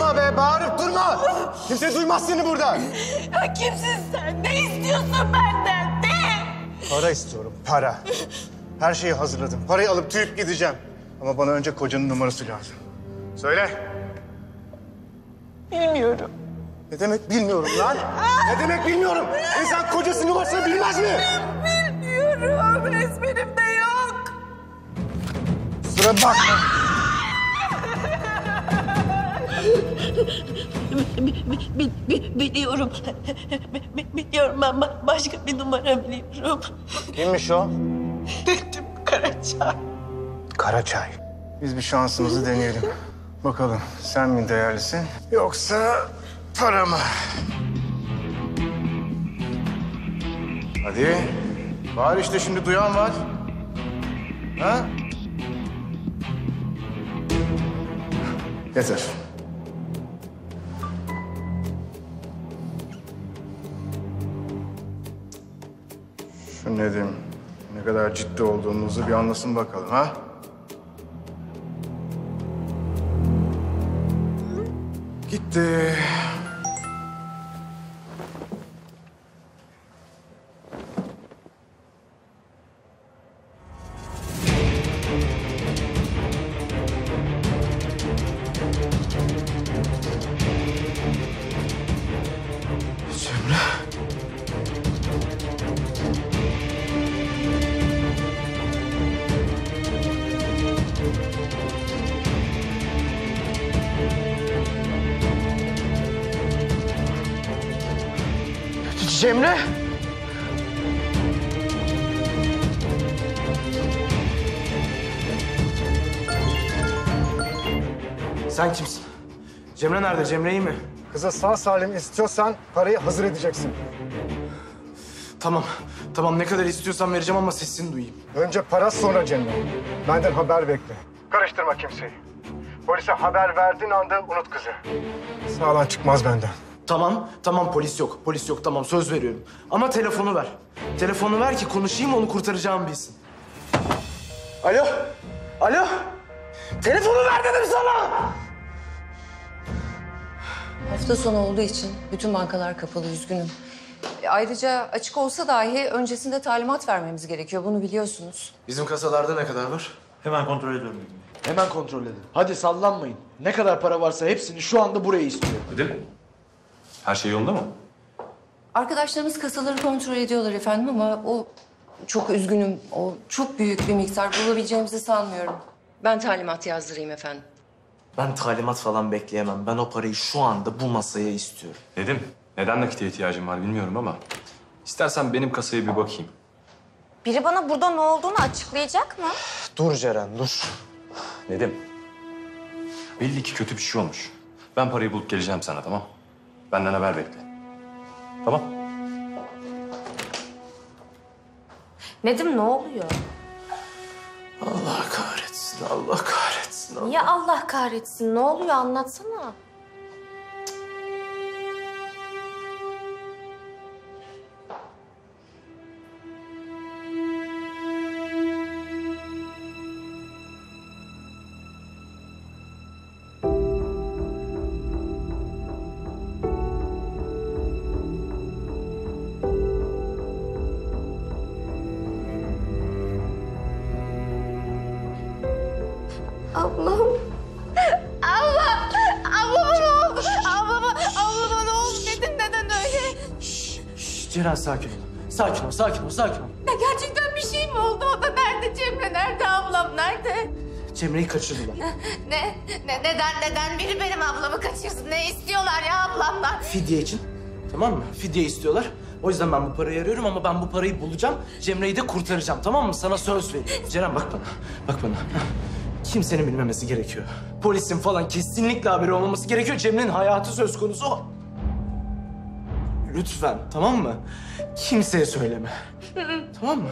Bağırma be, bağırıp durma. Kimse duymaz seni burada. Ya kimsin sen? Ne istiyorsun benden? Ne? Para istiyorum, para. Her şeyi hazırladım. Parayı alıp tüyüp gideceğim. Ama bana önce kocanın numarası lazım. Söyle. Bilmiyorum. Ne demek bilmiyorum lan? Ne demek bilmiyorum? İnsan kocasının numarasını bilmez mi? Bilmiyorum. Ezberimde yok. Sıra bakma. Bi- bi- bi- bi- biliyorum. Bi- bi- biliyorum ben ba- başka bir numara biliyorum. Kimmiş o? Tüm Karaca. Karaçay. Biz bir şansımızı deneyelim. Bakalım sen mi değerlisin yoksa para mı? Hadi. Var işte şimdi duyan var. Ha? Yeter. Şu Nedim ne kadar ciddi olduğumuzu bir anlasın bakalım ha? Gitti. Cemre. Sen kimsin? Cemre nerede? Cemre iyi mi? Kıza sağ salim istiyorsan parayı hazır edeceksin. Tamam. Tamam ne kadar istiyorsan vereceğim ama sesini duyayım. Önce para sonra Cemre. Benden haber bekle. Karıştırma kimseyi. Polise haber verdiğin anda unut kızı. Sağlan çıkmaz benden. Tamam. Tamam polis yok. Polis yok tamam söz veriyorum. Ama telefonu ver. Telefonu ver ki konuşayım onu kurtaracağım bilsin. Alo. Alo. Telefonu ver dedim sana. Hafta sonu olduğu için bütün bankalar kapalı, üzgünüm. E, Ayrıca açık olsa dahi öncesinde talimat vermemiz gerekiyor. Bunu biliyorsunuz. Bizim kasalarda ne kadar var? Hemen kontrol ediyorum. Hemen kontrol edin. Hadi sallanmayın. Ne kadar para varsa hepsini şu anda buraya istiyorum. Nedim? Her şey yolunda mı? Arkadaşlarımız kasaları kontrol ediyorlar efendim ama o çok üzgünüm. O çok büyük bir miktar bulabileceğimizi sanmıyorum. Ben talimat yazdırayım efendim. Ben talimat falan bekleyemem. Ben o parayı şu anda bu masaya istiyorum. Nedim, neden nakite ihtiyacım var bilmiyorum ama... ...istersen benim kasaya bir bakayım. Biri bana burada ne olduğunu açıklayacak mı? Dur Ceren dur. Nedim, belli ki kötü bir şey olmuş. Ben parayı bulup geleceğim sana, tamam? Benden haber bekle. Tamam? Nedim ne oluyor? Allah kahretsin, Allah kahretsin. Allah. Niye Allah kahretsin? Ne oluyor anlatsana. Ablam. Abla. Ablama ne oldu? Ablama, ablama ne oldu? Neden, neden öyle? Şş, Ceren sakin ol. Sakin ol, sakin ol, sakin ol. Ya gerçekten bir şey mi oldu? O da nerede? Cemre nerede? Ablam nerede? Cemre'yi kaçırdılar. Ne? ne neden, neden biri benim ablamı kaçırsın? Ne istiyorlar ya ablamdan? Fidye için. Tamam mı? Fidye istiyorlar. O yüzden ben bu parayı arıyorum ama ben bu parayı bulacağım. Cemre'yi de kurtaracağım tamam mı? Sana söz veriyorum. Ceren bak bana. Bak bana. Kimsenin bilmemesi gerekiyor. Polisin falan kesinlikle haberi olmaması gerekiyor. Cemre'nin hayatı söz konusu. Lütfen tamam mı? Kimseye söyleme. tamam mı?